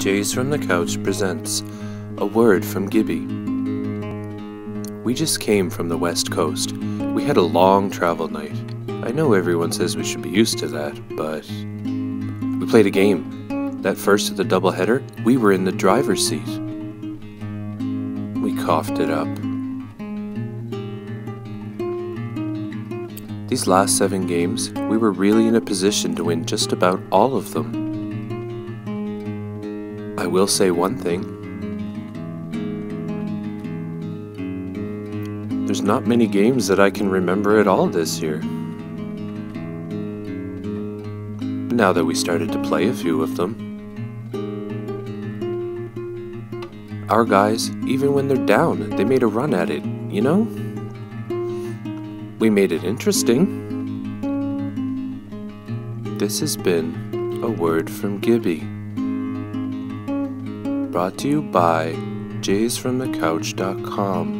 Jays from the Couch presents A Word from Gibby. We just came from the West Coast. We had a long travel night. I know everyone says we should be used to that, but. We played a game. That first of the doubleheader, we were in the driver's seat. We coughed it up. These last seven games, we were really in a position to win just about all of them. I will say one thing. There's not many games that I can remember at all this year. Now that we started to play a few of them. Our guys, even when they're down, they made a run at it, you know? We made it interesting. This has been a word from Gibby. Brought to you by jaysfromthecouch.com.